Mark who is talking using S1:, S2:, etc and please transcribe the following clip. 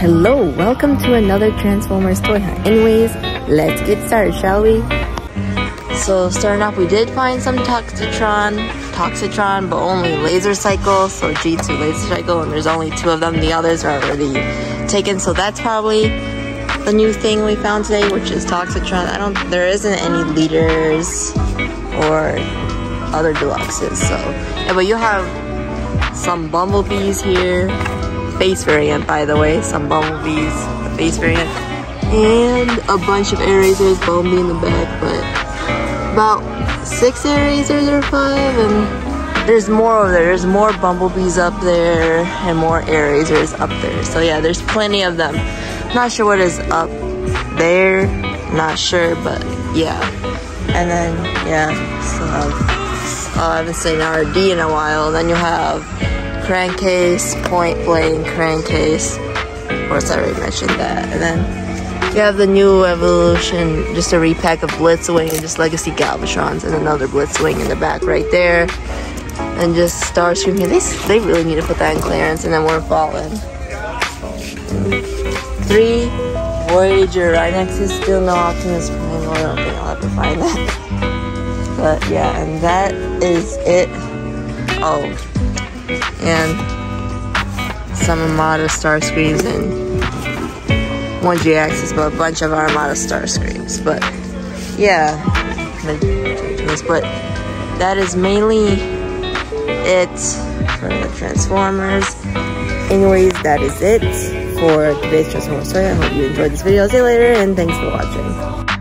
S1: Hello, welcome to another Transformers toy hunt. Anyways, let's get started, shall we? So starting off, we did find some Toxitron, Toxitron, but only Laser Cycle, so G2 Laser Cycle, and there's only two of them. The others are already taken, so that's probably the new thing we found today, which is Toxitron. I don't, there isn't any leaders or other deluxes, so yeah, but you have some bumblebees here face variant, by the way. Some bumblebees, the face variant. And a bunch of Airazors, Bumblebee in the back, but about six Airazors or five, and there's more over there. There's more bumblebees up there and more Airazors up there. So yeah, there's plenty of them. Not sure what is up there. Not sure, but yeah. And then yeah, so uh, I haven't seen RD in a while. Then you have crankcase, point blank crankcase. Of course, I already mentioned that. And then you have the new evolution, just a repack of Blitzwing and just Legacy Galvatrons and another Blitzwing in the back right there. And just Starscream here. They, they really need to put that in clearance and then we're falling. Three, Voyager Rhinoxes, still no Optimus Prime. I don't think I'll ever find that. But yeah, and that is it. Oh, and some Armada Starscreams and one Jhiaxus, but a bunch of Armada Starscreams. But yeah, but that is mainly it for the Transformers. Anyways, that is it for today's Transformers story. I hope you enjoyed this video. I'll See you later, and thanks for watching.